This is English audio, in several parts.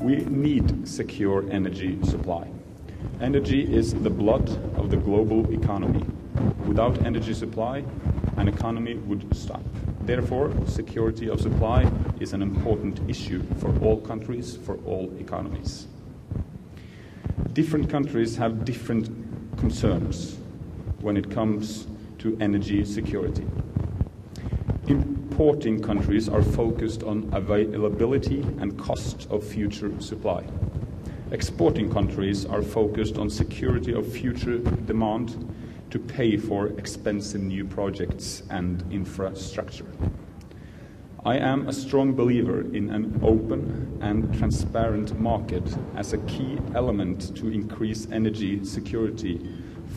We need secure energy supply. Energy is the blood of the global economy. Without energy supply, an economy would stop. Therefore, security of supply is an important issue for all countries, for all economies. Different countries have different concerns when it comes to energy security. Importing countries are focused on availability and cost of future supply. Exporting countries are focused on security of future demand to pay for expensive new projects and infrastructure. I am a strong believer in an open and transparent market as a key element to increase energy security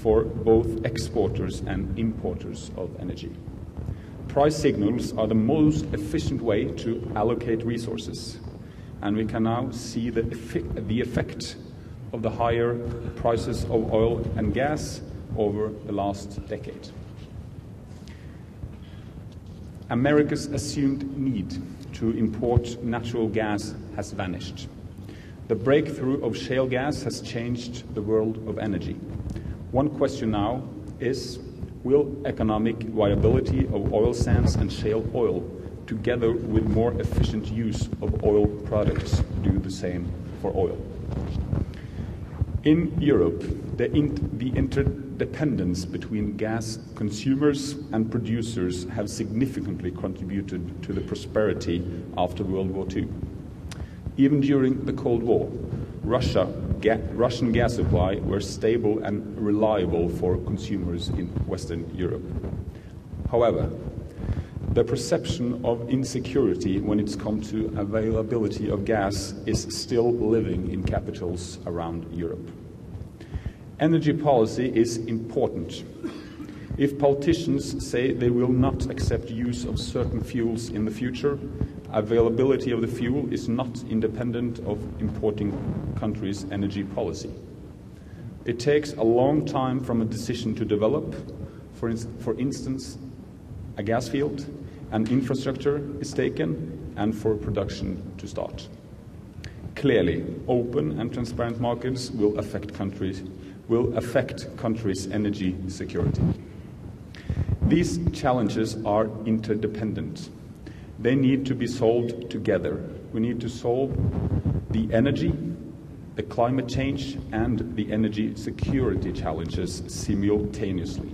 for both exporters and importers of energy. Price signals are the most efficient way to allocate resources, and we can now see the, effi- the effect of the higher prices of oil and gas over the last decade. America's assumed need to import natural gas has vanished. The breakthrough of shale gas has changed the world of energy. One question now is will economic viability of oil sands and shale oil, together with more efficient use of oil products, do the same for oil? In Europe, the, in, the interdependence between gas consumers and producers have significantly contributed to the prosperity after World War II. Even during the Cold War, Russia, Russian gas supply were stable and reliable for consumers in Western Europe. However, the perception of insecurity when it's come to availability of gas is still living in capitals around Europe. Energy policy is important. If politicians say they will not accept use of certain fuels in the future, availability of the fuel is not independent of importing countries' energy policy. It takes a long time from a decision to develop, for, for instance, a gas field, and infrastructure is taken, and for production to start. Clearly, open and transparent markets will affect countries will affect countries' energy security. These challenges are interdependent. They need to be solved together. We need to solve the energy, the climate change, and the energy security challenges simultaneously.